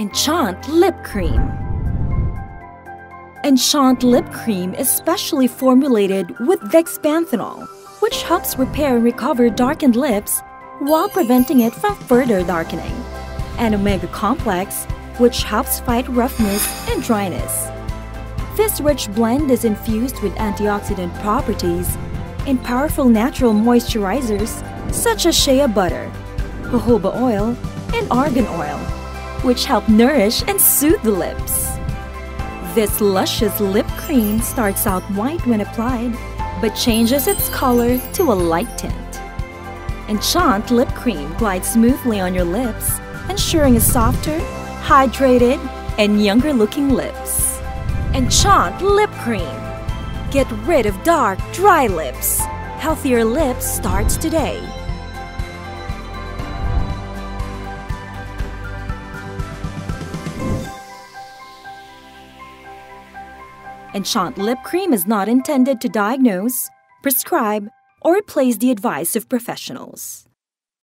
NCHĀNT Lip Cream. NCHĀNT Lip Cream is specially formulated with dexpanthenol, which helps repair and recover darkened lips while preventing it from further darkening, and Omega Complex, which helps fight roughness and dryness. This rich blend is infused with antioxidant properties and powerful natural moisturizers such as shea butter, jojoba oil, and argan oil which help nourish and soothe the lips. This luscious lip cream starts out white when applied, but changes its color to a light tint. NCHĀNT Lip Cream glides smoothly on your lips, ensuring a softer, hydrated, and younger looking lips. NCHĀNT Lip Cream. Get rid of dark, dry lips. Healthier lips starts today. NCHĀNT Lip Cream is not intended to diagnose, prescribe, or replace the advice of professionals.